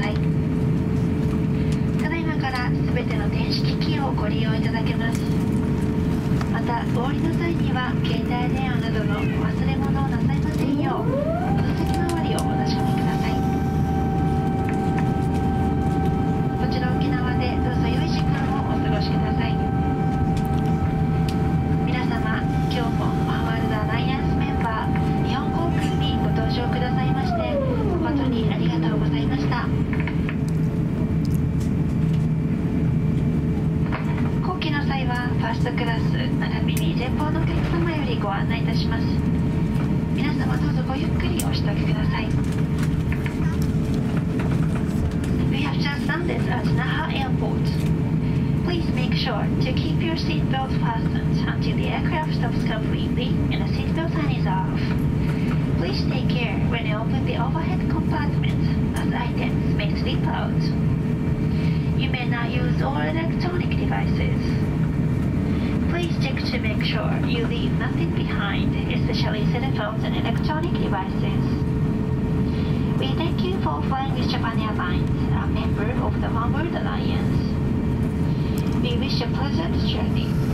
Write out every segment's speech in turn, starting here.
さい。ただいまから全ての電子機器をご利用いただけます。またお降りの際には携帯電話などのお忘れ物をなさいませんよう to keep your seatbelt fastened until the aircraft stops completely and the seatbelt sign is off. Please take care when you open the overhead compartment as items may slip out. You may not use all electronic devices. Please check to make sure you leave nothing behind, especially cell phones and electronic devices. We thank you for flying with Japan Airlines, a member of the One Alliance. We wish a pleasant journey.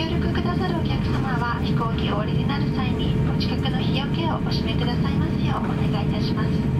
協力くださるお客様は飛行機をお降りになる際にお近くの日よけをお締めくださいますようお願いいたします。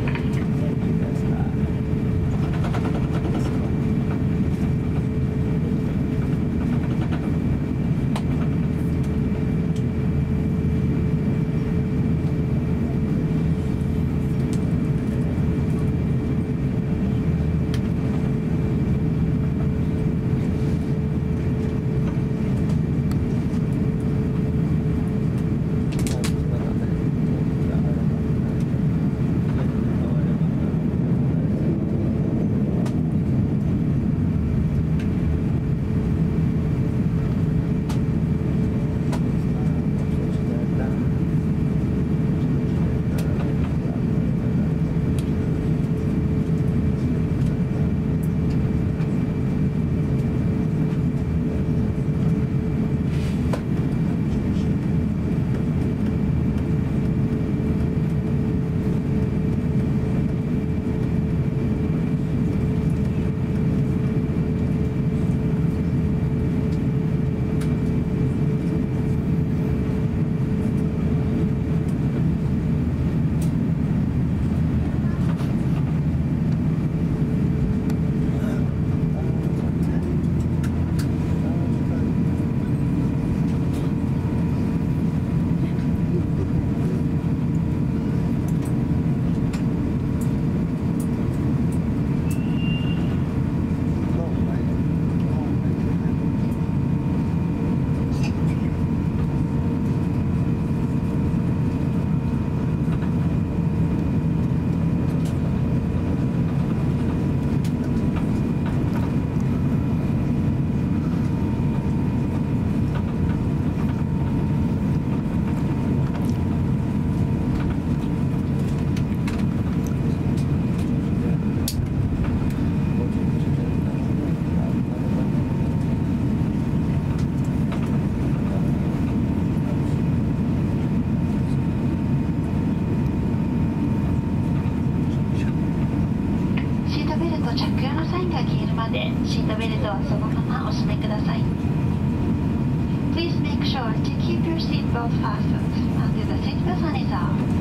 シートベルトはそのままお締めください Please make sure to keep your seatbelt fastened until the seatbelt sign is off.